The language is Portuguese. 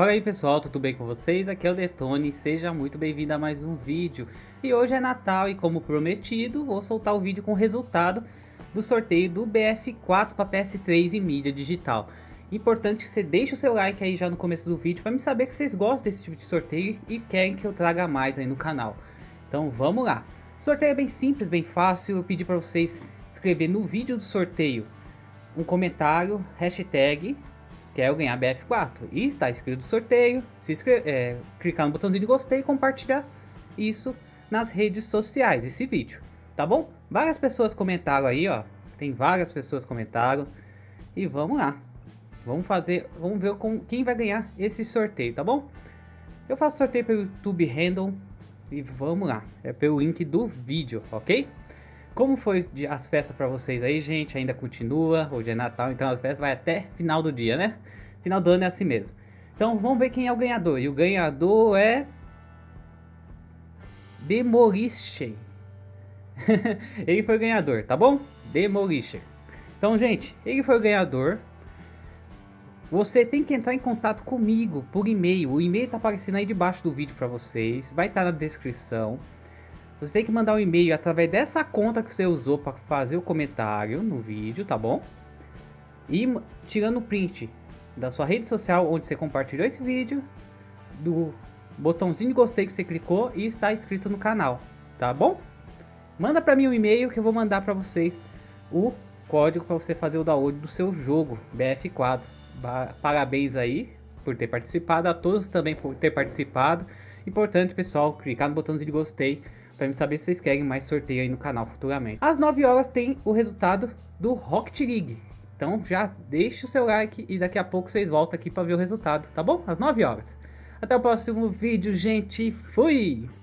Fala aí pessoal, tudo bem com vocês? Aqui é o Detone, seja muito bem-vindo a mais um vídeo. E hoje é Natal e como prometido, vou soltar o vídeo com o resultado do sorteio do BF4 para PS3 e mídia digital. Importante que você deixe o seu like aí já no começo do vídeo para me saber que vocês gostam desse tipo de sorteio e querem que eu traga mais aí no canal. Então vamos lá. O sorteio é bem simples, bem fácil, eu pedi para vocês escrever no vídeo do sorteio um comentário, hashtag quero ganhar BF4 e está escrito no sorteio, se é, clicar no botãozinho de gostei e compartilhar isso nas redes sociais, esse vídeo, tá bom? Várias pessoas comentaram aí, ó, tem várias pessoas comentaram. E vamos lá, vamos fazer, vamos ver com, quem vai ganhar esse sorteio, tá bom? Eu faço sorteio pelo YouTube Random e vamos lá, é pelo link do vídeo, ok? Como foi as festas para vocês aí, gente? Ainda continua. Hoje é Natal, então as festas vai até final do dia, né? Final do ano é assim mesmo. Então vamos ver quem é o ganhador. E o ganhador é Demolition. ele foi o ganhador, tá bom? Demolition. Então, gente, ele foi o ganhador. Você tem que entrar em contato comigo por e-mail. O e-mail tá aparecendo aí debaixo do vídeo para vocês. Vai estar tá na descrição. Você tem que mandar um e-mail através dessa conta que você usou para fazer o comentário no vídeo, tá bom? E tirando o print da sua rede social onde você compartilhou esse vídeo, do botãozinho de gostei que você clicou e está inscrito no canal, tá bom? Manda para mim um e-mail que eu vou mandar para vocês o código para você fazer o download do seu jogo BF4. Parabéns aí por ter participado, a todos também por ter participado. Importante, pessoal, clicar no botãozinho de gostei para me saber se vocês querem mais sorteio aí no canal futuramente. Às 9 horas tem o resultado do Rocket League. Então já deixa o seu like e daqui a pouco vocês voltam aqui para ver o resultado, tá bom? Às 9 horas. Até o próximo vídeo, gente. Fui!